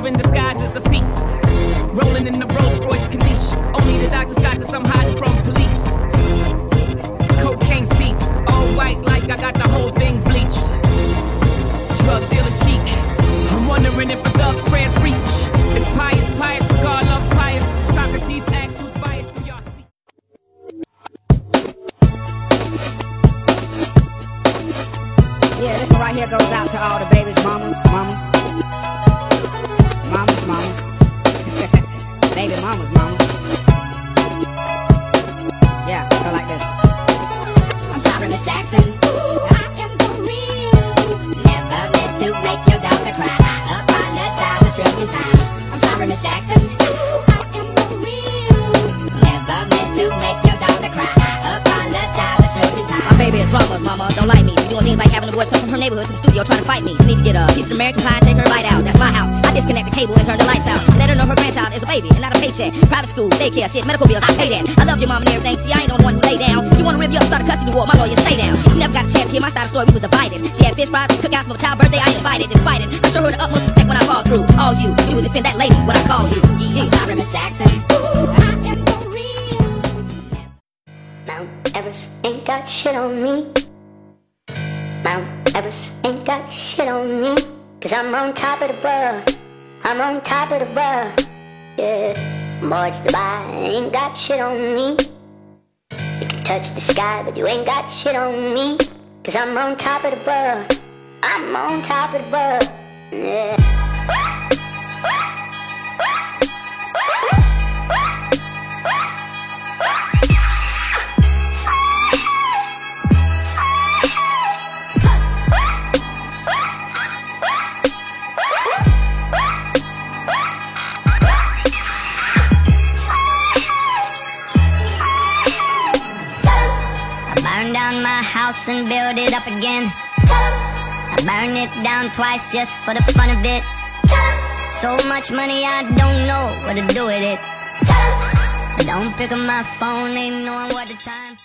here in disguise as a feast. Rolling in the Rolls Royce Corniche. Only the doctors got this, I'm hiding from police. Cocaine seats, all white like I got the whole thing bleached. Drug dealer chic. I'm wondering if a thug's prayers reach. It's pious, pious, God loves pious. Socrates acts who's biased for. Yeah, this one right here goes out to all the babies' mamas. My baby is drama, mama, don't like me. Doing things like having the boys come from her neighborhood to the studio trying to fight me. Need to get a piece of American pie and take her bite out. That's my house. I disconnect the cable and turn the lights out. Let her know her grandchild is a baby and not a paycheck. Private school, daycare, shit, medical bills, I pay that. I love your mom and everything. See, I ain't the one who lay down. She wanna rip you up, start a custody war. My lawyer, stay down. She never got a chance to hear my side of the story. We was divided. She had fish fries, cookouts my child birthday. I invited, despite it. I show her the utmost All you, you would defend that lady when I call you. Yeah, I'm sorry, Miss Jackson. Ooh, I am for real. Mount Everest ain't got shit on me. Mount Everest ain't got shit on me. Cause I'm on top of the world. I'm on top of the world. Yeah. Burj Dubai ain't got shit on me. You can touch the sky, but you ain't got shit on me. Cause I'm on top of the world. I'm on top of the world. Yeah. I burned down my house and build it up again. I burn it down twice just for the fun of it. So much money I don't know what to do with it. I don't pick up my phone, ain't knowing what the time.